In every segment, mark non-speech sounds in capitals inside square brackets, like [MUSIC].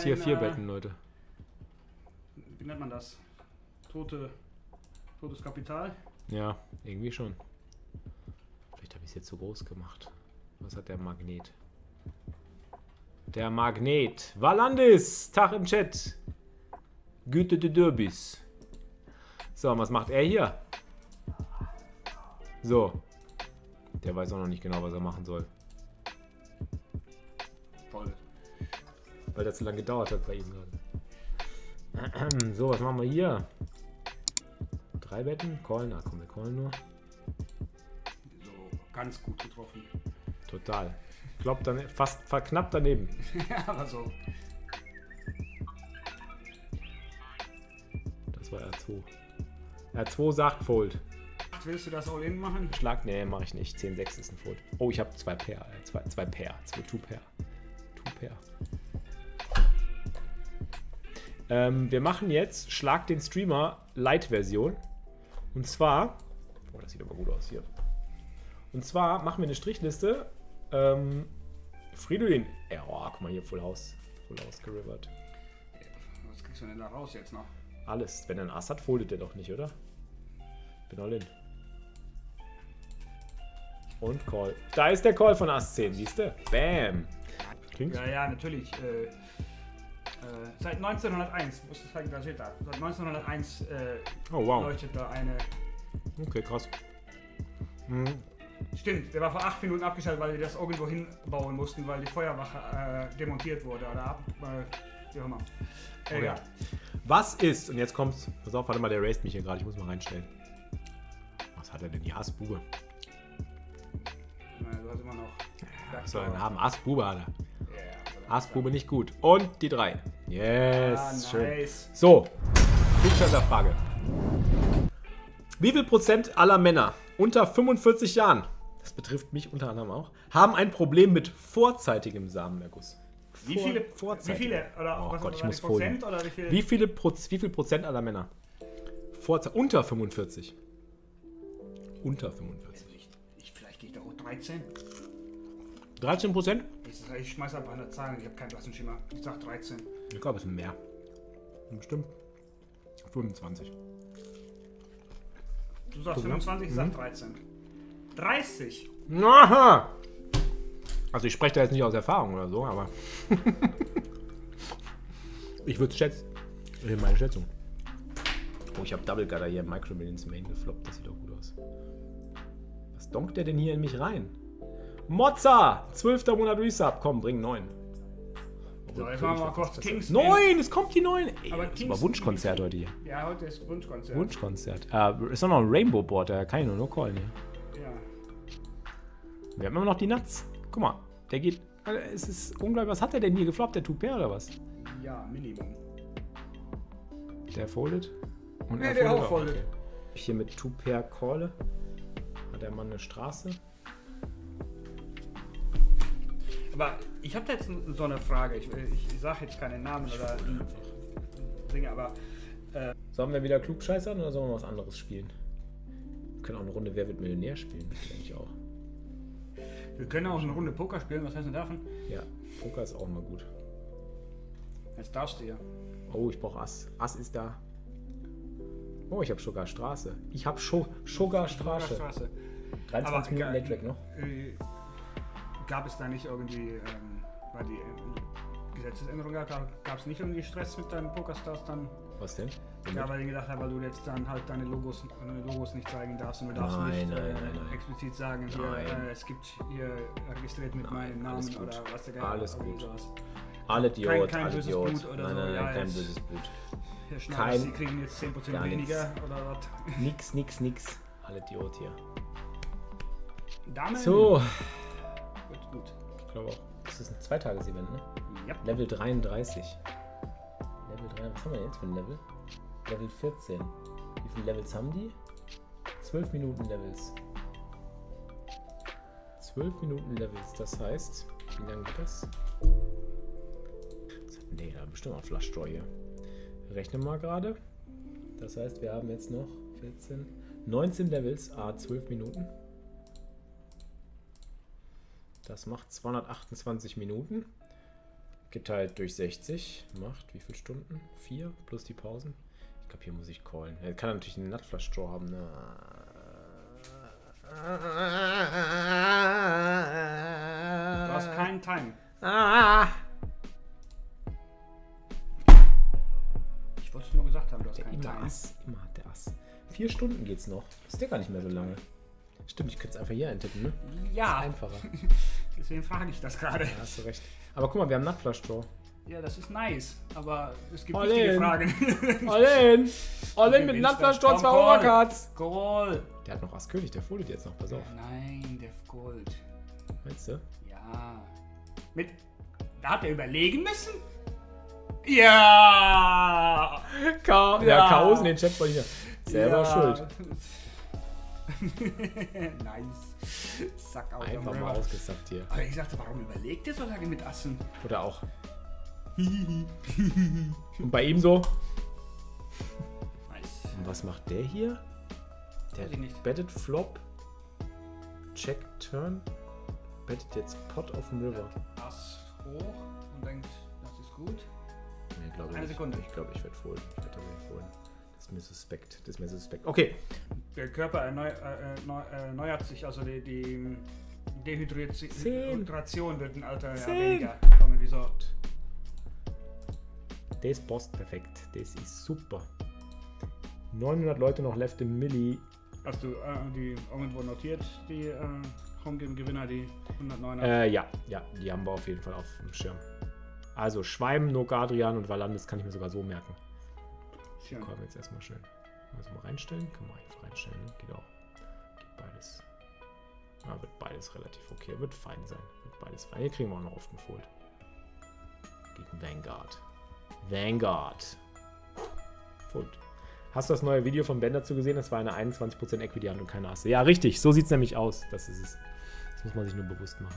So, muss hier vier betten, Leute. Wie nennt man das? Tote, totes Kapital? Ja, irgendwie schon. Vielleicht habe ich es jetzt zu groß gemacht. Was hat der Magnet? Der Magnet. Valandis, Tag im Chat. Güte de Derbys. So, was macht er hier? So. Der weiß auch noch nicht genau, was er machen soll. Toll. Weil das zu lange gedauert hat bei ihm gerade. [CLEARS THROAT] So, was machen wir hier? Drei Betten? Callen? Ah, komm, wir callen nur. So, ganz gut getroffen. Total. Kloppt dann fast verknappt daneben. [LAUGHS] ja, aber so. Das war R2. R2 sagt Fold. Willst du das All-In machen? Schlag, nee, mache ich nicht. 10-6 ist ein Fold. Oh, ich habe zwei Pair. äh, Zwei, zwei Pair. Zwei Two Pair. Two Pair. Ähm, wir machen jetzt Schlag den Streamer Light-Version. Und zwar. Oh, das sieht aber gut aus hier. Und zwar machen wir eine Strichliste. Ähm, Fridolin. Ja, oh, guck mal hier, Full House. Full House gerivert. Was kriegst du denn da raus jetzt noch? Alles. Wenn er ein Ass hat, foldet er doch nicht, oder? Bin all in. Und Call. Da ist der Call von Ass 10, siehst du? Bam. Klingt Ja, ja, natürlich. Äh, seit 1901, muss ich sagen, da steht da. Seit 1901 äh, Oh, wow. leuchtet da eine. Okay, krass. Mhm. Stimmt, der war vor acht Minuten abgeschaltet, weil wir das irgendwo hinbauen mussten, weil die Feuerwache äh, demontiert wurde oder ab. Äh, wie auch immer. Oh, Egal. ja. Was ist, und jetzt kommt's, pass auf, warte mal, der raced mich hier gerade, ich muss mal reinstellen. Was hat er denn hier? Ass-Bube. Äh, Du hast immer noch. Was soll er denn haben? Ass-Bube hat er. Ja, also Ass-Bube nicht gut. Und die drei. Yes, Ah, schön. nice. So, Frage. Wie viel Prozent aller Männer unter 45 Jahren, das betrifft mich unter anderem auch, haben ein Problem mit vorzeitigem Samenerguss? Wie Vor- viele, wie vorzeitig. viele, oder Oh was Gott, ich muss Prozent, folgen. oder wie viel? Wie viele Proz wie viel Prozent aller Männer? Vorze unter 45. Unter 45. Ich, ich, vielleicht gehe ich da auch 13. 13 Prozent? Ich, ich schmeiß einfach eine Zahl, ich habe keinen blassen Schimmer. Ich sag 13. Ich glaube, es sind mehr. Bestimmt. 25. Du sagst Guck mal. 25, ich sag 13. 30! Aha! Also ich spreche da jetzt nicht aus Erfahrung oder so, aber [LAUGHS] ich würde es schätzen. Ist meine Schätzung. Oh, ich habe Double Gutter hier im Micro Millions Main gefloppt. Das sieht doch gut aus. Was donkt der denn hier in mich rein? Mozza! 12. Monat Resub. Komm, bring 9. So, jetzt machen wir mal kurz Kings. 9! Es kommt die 9! Ey, Aber das aber Wunschkonzert heute hier. Ja, heute ist Wunschkonzert. Wunschkonzert. Äh, ist doch noch ein Rainbow Board, da kann ich nur noch callen. Ja. Wir haben immer noch die Nuts. Guck mal, der geht. Es ist unglaublich. Was hat der denn hier gefloppt? Der Tupé oder was? ja, Minimum. Der foldet. Und Ja, er der auch foldet foldet. Okay. Ich hier mit Two-Pair calle. Hat der Mann eine Straße? Aber ich habe jetzt so eine Frage. Ich, ich, ich sage jetzt keinen Namen oder Dinge, aber Sollen wir wieder klugscheißern oder sollen wir was anderes spielen? Wir können auch eine Runde Wer wird Millionär spielen. Denke ich auch. wir können auch eine Runde Poker spielen. Was heißt denn davon? Ja, Poker ist auch immer gut. Jetzt darfst du ja. Oh, ich brauche Ass. Ass ist da. Oh, ich habe Sugar Straße. Ich habe Sugar Straße. Straße. 23 Minuten Aber, Late Track noch. Äh, gab es da nicht irgendwie, ähm, weil die äh, Gesetzesänderung gab, gab es nicht irgendwie Stress mit deinen Pokerstars dann? Was denn? Ja, weil ich gedacht habe, weil du jetzt dann halt deine Logos, deine Logos nicht zeigen darfst und du darfst Nein, nicht nein, äh, nein, nein. explizit sagen, hier, äh, es gibt hier registriert mit meinem Namen oder was der Geil Alles gut. sowas. Alle Idiot, kein alle böses. Blut oder nein, so, nein, nein, ja, kein böses Blut. Herr Schnauz, Kein- Sie kriegen jetzt 10% gar nix. weniger oder was? Nix, nix, nix. Alle Idiot hier. Damen? So, Gut, ich glaube auch. Das ist ein Zweitages-Event, ne? Ja. Level 33. Level 3, was haben wir denn jetzt für ein Level? Level 14. Wie viele Levels haben die? 12 Minuten Levels. 12 Minuten Levels, das heißt, wie lange geht das? das hat- nee, da bestimmt auch Flush Draw hier. Rechne mal gerade. Das heißt, wir haben jetzt noch 14, 19 Levels, a 12 Minuten. Das macht 228 Minuten. Geteilt durch 60 macht wie viele Stunden? 4 plus die Pausen? Ich glaube, hier muss ich callen. Er kann natürlich einen Nutflash Straw haben. Ne? Du hast keinen Time. Ah. Ich wollte es nur gesagt haben, du hast Der keinen immer Time. Ass. Immer hat der Ass. Vier Stunden geht's noch. Ist ja gar nicht mehr so lange. Stimmt, ich könnte es einfach hier eintippen, ne? Ja, Einfacher. [LAUGHS] deswegen frage ich das gerade. Ja, hast du recht. Aber guck mal, wir haben Nutflash Straw. Ja, das ist nice, aber es gibt All wichtige in. Fragen. All-in! [LAUGHS] All-in mit? Straw, Komm, zwei. Overcards. Goal! Der hat noch Ass König, der fohlt jetzt noch, pass auf. Nein, der Gold. Meinst du? Ja. Mit. Da hat er überlegen müssen? Ja! K ja, Ja. Chaos in den Chat ich ja. Selber ja. schuld. [LAUGHS] nice. [LAUGHS] Sack aus Einfach mal ausgesackt hier. Aber ich sagte, warum überlegt ihr so lange mit Assen? Oder auch. [LAUGHS] Und bei ihm so. Nice. Und was macht der hier? Der bettet Flop. Check Turn. Bettet jetzt Pot auf dem River. Ass hoch und denkt, das ist gut. Nee, glaube Eine ich. Sekunde. Ich glaube, ich werde folden. Ich werde folden. Das ist mir suspekt. Das ist mir suspekt. Okay. Der Körper erneu, äh, äh, äh, erneuert sich, also die, die Dehydration wird ein Alter ja weniger. Kommen wie so. Das passt perfekt. Das ist super. 900 Leute noch left im Milli. Hast du äh, die irgendwo notiert, die äh, Homegame-Gewinner, die 109er? Äh, ja, ja, die haben wir auf jeden Fall auf dem Schirm. Also Schweim, Nogadrian und Valandes kann ich mir sogar so merken. Schön. Wir jetzt erstmal schön. Also mal reinstellen? Können wir einfach reinstellen, ne? Geht auch. Geht beides. Ja, wird beides relativ okay. Wird fein sein. Wird beides fein. Hier kriegen wir auch noch oft Fold. Gegen Vanguard. Vanguard. Fold. Hast du das neue Video von Ben dazu gesehen? Das war eine 21% Equity Hand und keine Asse. Ja, richtig. So sieht es nämlich aus. Das ist es. Das muss man sich nur bewusst machen.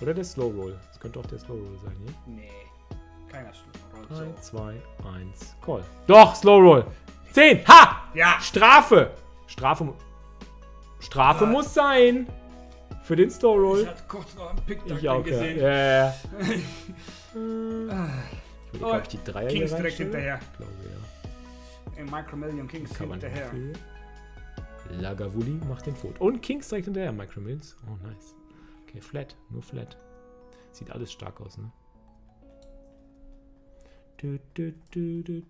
Oder der Slow Roll. Das könnte auch der Slow Roll sein, hier. Nee. Keiner Schluck. 3, 2, 1, Call. Doch, Slow Roll. 10. Ha! Ja! Strafe! Strafe, Strafe Ah. muss sein. Für den Ich Roll. hatte kurz noch einen pick Ich auch, ja. gesehen. ja, ja, ja. [LAUGHS] Ich würde, glaube ich, die Dreier Kings direkt hinterher. Ich glaube, ja. In Micromillion Kings Kann hinterher. für Lagavulli macht den Foot. Und Kings direkt hinterher, Micromills. Oh, nice. Okay, flat. Nur flat. Sieht alles stark aus, ne? Du, du, du,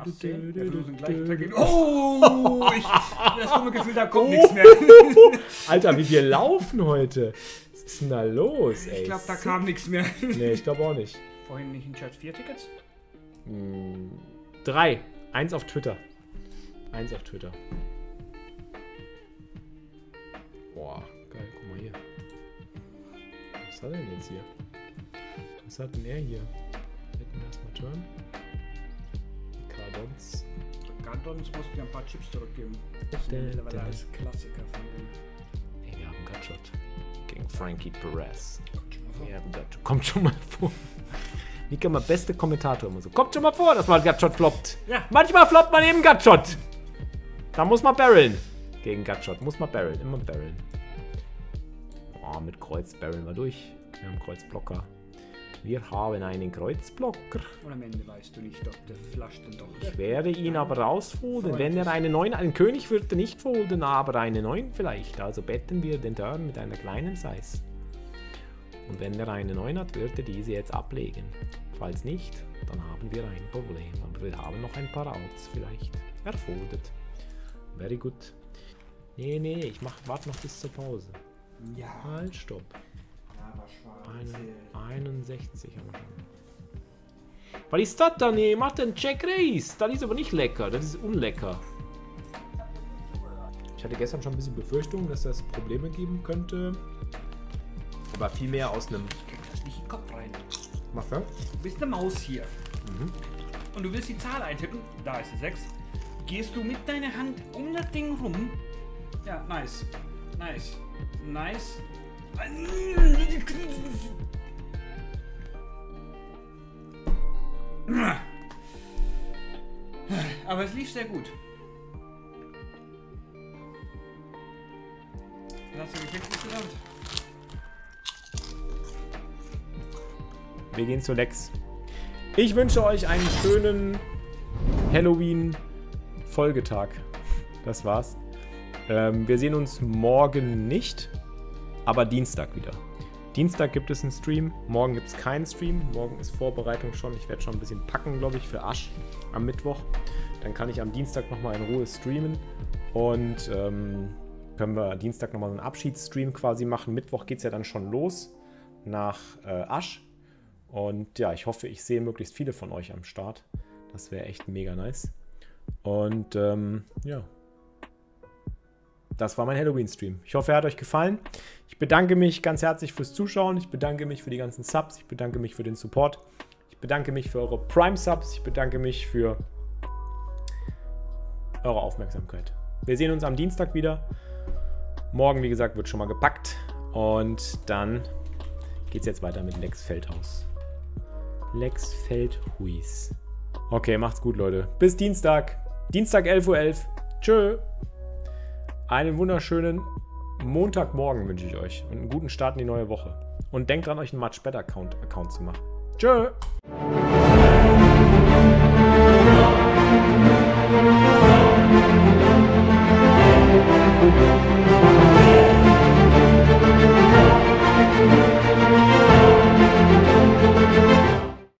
Ach, sehen, wir lösen gleich du, Tag in- du. Oh! Ich, das dumme Gefühl, da kommt nichts mehr. [LAUGHS] Alter, wie wir laufen heute. Was ist denn da los, ey? Ich glaube, da kam nichts mehr. Nee, ich glaube auch nicht. Vorhin nicht in Chat vier Tickets? Hm, drei. Eins auf Twitter. Eins auf Twitter. Boah, geil, guck mal hier. Was hat er denn jetzt hier? Was hat denn er hier? Erstmal Turn. Cardons. Gardons muss dir ein paar Chips zurückgeben. Das ist mittlerweile als Klassiker von ihm. Ey, wir haben Gutshot. Gegen Frankie Perez. Kommt schon mal vor. Wir haben Gutshot. Kommt schon mal vor. Mika, mal beste Kommentator immer so. Kommt schon mal vor, dass mal Gutshot floppt. Ja. Manchmal floppt man eben Gutshot. Da muss man barreln. Gegen Gutshot muss man barreln. Immer barreln. Oh, mit Kreuz barreln wir durch. Wir haben Kreuzblocker. Wir haben einen Kreuzblocker. Und am Ende weißt du nicht, ob der flasht denn doch. Ich werde ihn aber rausfolden. Wenn er eine 9, einen König würde nicht folden, aber eine 9 vielleicht. Also betten wir den Turn mit einer kleinen Size. Und wenn er eine 9 hat, wird er diese jetzt ablegen. Falls nicht, dann haben wir ein Problem. Aber wir haben noch ein paar Outs vielleicht. Er foldet. Very good. Nee, nee, ich mach, warte noch bis zur Pause. Ja, Halt, stopp. Aber schwarz. Ein, 61 haben wir schon. Was ist das da? Nee, macht den Jack Race. Das ist aber nicht lecker. Das ist unlecker. Ich hatte gestern schon ein bisschen Befürchtung, dass das Probleme geben könnte. Aber vielmehr aus einem. Ich krieg das nicht in den Kopf rein. Mach ja? Du bist eine Maus hier. Mhm. Und du willst die Zahl eintippen. Da ist die 6. Gehst du mit deiner Hand um das Ding rum. Ja, nice. Nice. Nice. Aber es lief sehr gut. Hast du gekriegt insgesamt? Wir gehen zu Lex. Ich wünsche euch einen schönen Halloween-Folgetag. Das war's. Ähm, wir sehen uns morgen nicht, aber Dienstag wieder. Dienstag gibt es einen Stream, morgen gibt es keinen Stream. Morgen ist Vorbereitung schon. Ich werde schon ein bisschen packen, glaube ich, für Asch am Mittwoch. Dann kann ich am Dienstag nochmal in Ruhe streamen und ähm, können wir Dienstag nochmal so einen Abschiedsstream quasi machen. Mittwoch geht es ja dann schon los nach äh, Asch. Und ja, ich hoffe, ich sehe möglichst viele von euch am Start. Das wäre echt mega nice. Und ähm, ja, das war mein Halloween-Stream. Ich hoffe, er hat euch gefallen. Ich bedanke mich ganz herzlich fürs Zuschauen. Ich bedanke mich für die ganzen Subs. Ich bedanke mich für den Support. Ich bedanke mich für eure Prime-Subs. Ich bedanke mich für eure Aufmerksamkeit. Wir sehen uns am Dienstag wieder. Morgen, wie gesagt, wird schon mal gepackt. Und dann geht es jetzt weiter mit Lex Feldhaus. Lex Feldhuis. Okay, macht's gut, Leute. Bis Dienstag. Dienstag 11.11 Uhr. .11. Tschö. Einen wunderschönen Montagmorgen wünsche ich euch und einen guten Start in die neue Woche. Und denkt dran, euch einen Much Better Account, Account zu machen. Tschö!